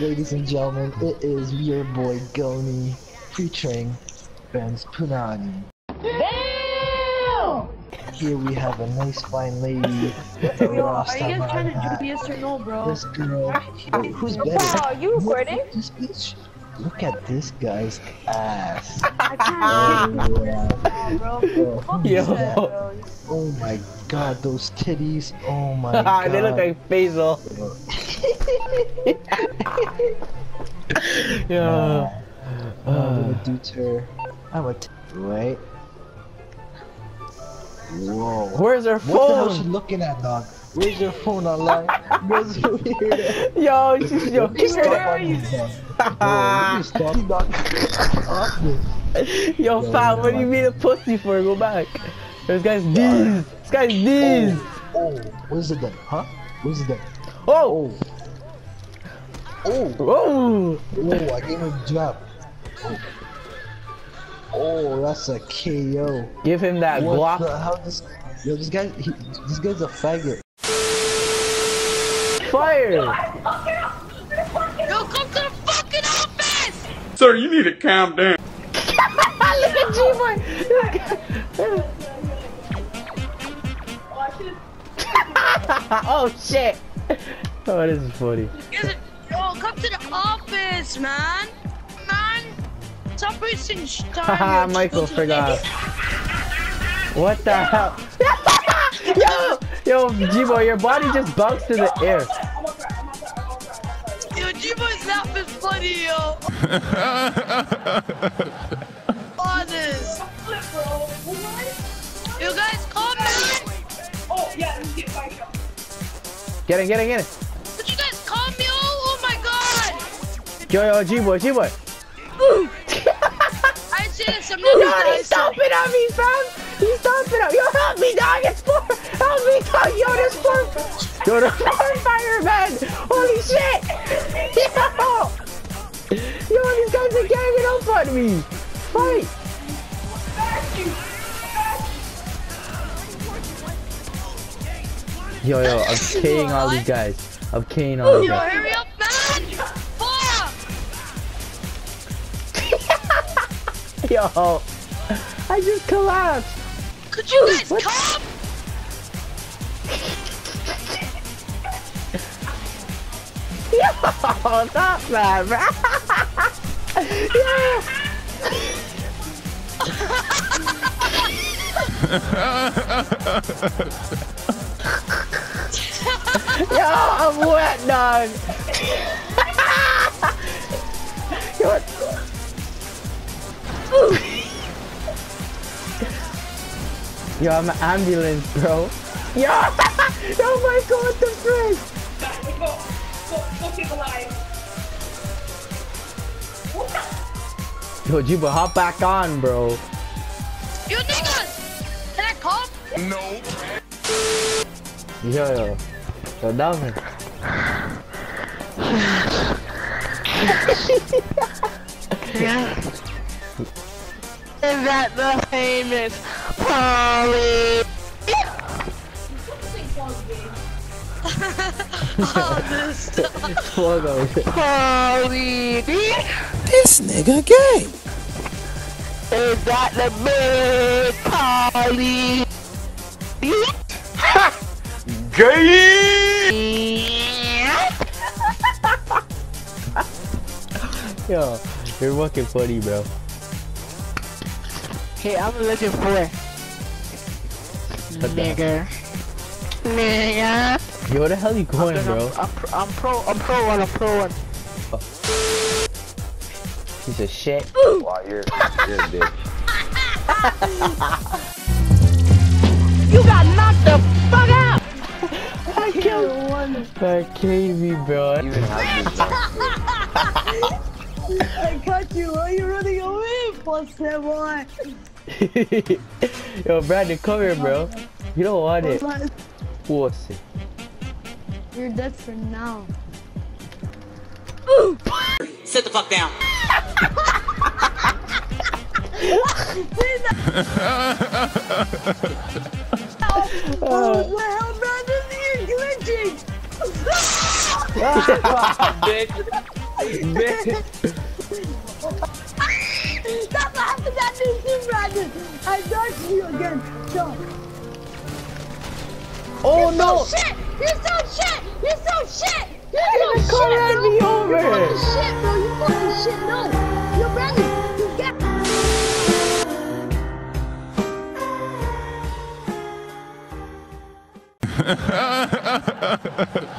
ladies and gentlemen, it is your boy Goni featuring Ben's Punani. Damn! Here we have a nice fine lady. Yo, are you guys trying to do yes or no, bro? This girl. Yo, who's better? Wow, are you Look recording? at This bitch. Look at this guy's ass. I can't Oh, yeah. bro. Oh, Fuck Yo. that, bro. oh my god, those titties. Oh my god. they look like Faisal. yeah. Uh, I'm gonna do to her. I'm a t- right. Whoa. Where's her phone? What the hell she looking at, dog? Where's your phone online? Where's your weird? Yo, she's yo. You Give stop her on me, dog. Bro, you stop, dog. Off Yo, Yo, fam, what do you man. mean a pussy for? Go back. This guy's D's. This guy's D's. Oh, oh, where's it then? Huh? Where's it then? Oh. Oh. Oh. Oh. I gave him a jab. Oh. Oh, that's a KO. Give him that What Glock. the hell? This, yo, this guy, he, this guy's a faggot. Fire. Yo, come to the fucking office! Sir, you need to calm down. Look at G-Boy. oh shit. Oh, this is funny. Yo, oh, come to the office, man! Man! Stop wasting sh- time. Haha. Michael Just go to the forgot. What the hell? yo, yo, G-Boy, your body just bounced in the air. Yo, G-Boy's laugh is funny, yo. Honest. Yo, guys, come, man! Oh, yeah, get in, get in, get in. Yo, yo, G-Boy, G-Boy. I see this, I'm Yo, he's stomping on me, fam. He's stomping on Yo, help me, dog. It's four. Help me, dog. Yo, there's four. Yo, there's four firemen. Holy shit. Yo. Yo, these guys are ganging up on me. Fight. Yo, yo, I'm K'ing all these guys. I'm killing all these guys. Yo, hurry up, man! Yo, I just collapsed. Could you guys What? come? Yo, stop that, bro. Yo. Yo, I'm wet, dog. Yo, I'm an ambulance, bro. Yo, oh my god, what the frick? Yo, Jiba, hop back on, bro. You niggas! Can I come? Yo, yo. Yo, down Is that the famous Polly! Honest. Polly! This nigga gay! Is that the big Polly? Ha! Gay! Yo, you're fucking funny, bro. Hey, I'm a legend it. Step Nigga. Nigga. Yo, where the hell you going, I'm bro? I'm, I'm, pro, I'm pro one, I'm pro one. Oh. Piece of shit. Ooh. Wow, you're, you're a bitch. you got knocked the fuck out! I killed one. That KV, bro. You have I caught you, are you running away, plus that one? Yo, Brandon, come here, bro. You don't want it. Pussy. You're dead for now. Sit the fuck down. Uh, What the hell, Brandon? You're glitching. Ah, Bitch. Laughing at me too, Brandon. I dodged you again. So, Oh no! shit! You're so shit! You're so shit! You're You're so shit, car bro! me over. You're fucking shit, bro! You fucking shit! No! Yo, Brandon! You get...